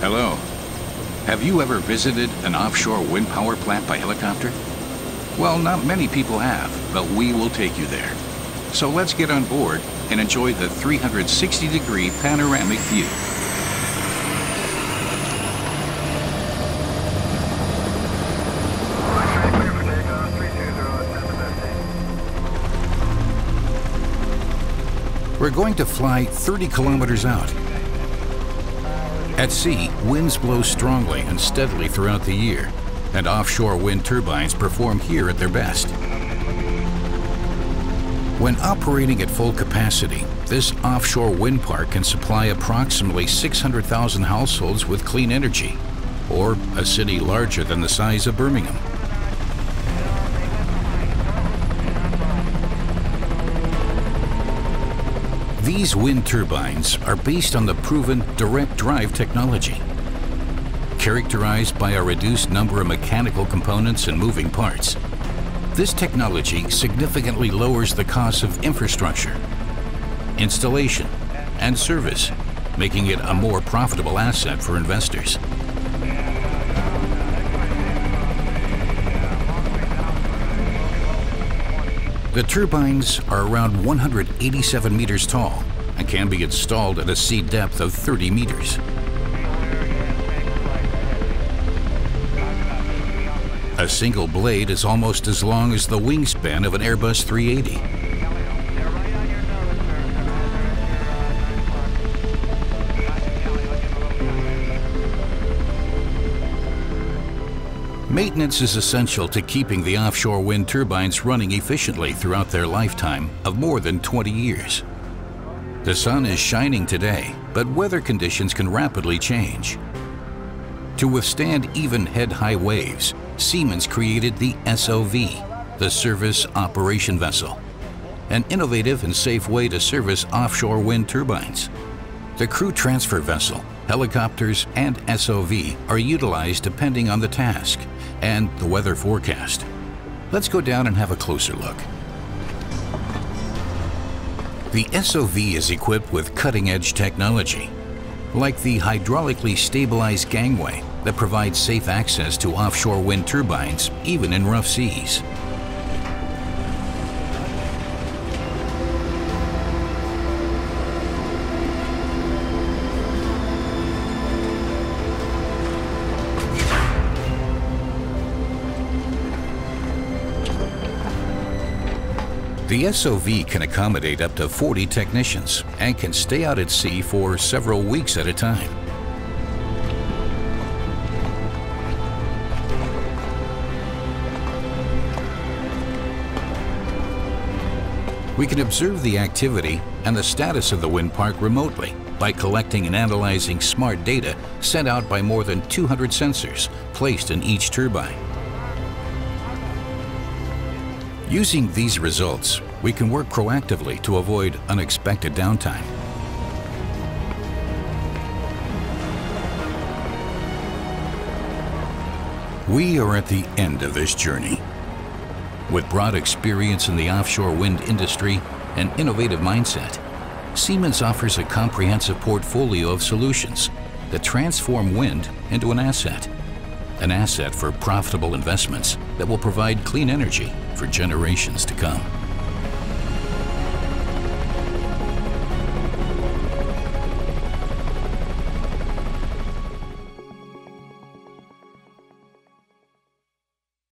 Hello. Have you ever visited an offshore wind power plant by helicopter? Well, not many people have, but we will take you there. So let's get on board and enjoy the 360 degree panoramic view. We're going to fly 30 kilometers out. At sea, winds blow strongly and steadily throughout the year, and offshore wind turbines perform here at their best. When operating at full capacity, this offshore wind park can supply approximately 600,000 households with clean energy, or a city larger than the size of Birmingham. These wind turbines are based on the proven direct drive technology. Characterized by a reduced number of mechanical components and moving parts, this technology significantly lowers the cost of infrastructure, installation, and service, making it a more profitable asset for investors. The turbines are around 187 meters tall and can be installed at a sea depth of 30 meters. A single blade is almost as long as the wingspan of an Airbus 380. Maintenance is essential to keeping the offshore wind turbines running efficiently throughout their lifetime of more than 20 years. The sun is shining today, but weather conditions can rapidly change. To withstand even head-high waves, Siemens created the SOV, the Service Operation Vessel, an innovative and safe way to service offshore wind turbines. The crew transfer vessel, helicopters, and SOV are utilized depending on the task and the weather forecast. Let's go down and have a closer look. The SOV is equipped with cutting-edge technology, like the hydraulically stabilized gangway that provides safe access to offshore wind turbines even in rough seas. The SOV can accommodate up to 40 technicians and can stay out at sea for several weeks at a time. We can observe the activity and the status of the wind park remotely by collecting and analyzing smart data sent out by more than 200 sensors placed in each turbine. Using these results, we can work proactively to avoid unexpected downtime. We are at the end of this journey. With broad experience in the offshore wind industry and innovative mindset, Siemens offers a comprehensive portfolio of solutions that transform wind into an asset. An asset for profitable investments that will provide clean energy for generations to come.